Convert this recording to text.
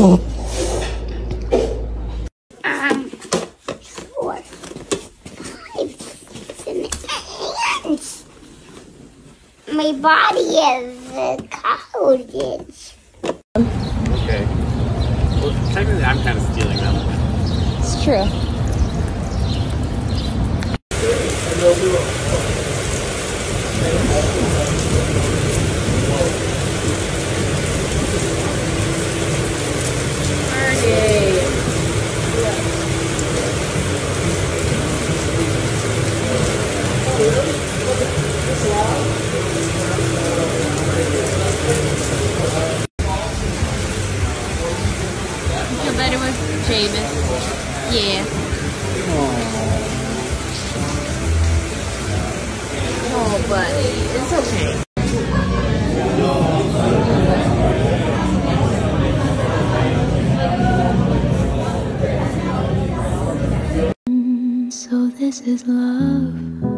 Um, four, five, six, hands. My body is uh, coated. Okay. Well, technically, I'm kind of stealing them. It's true. Feel better with Jameis. Yeah. Oh, buddy, it's okay. So this is love.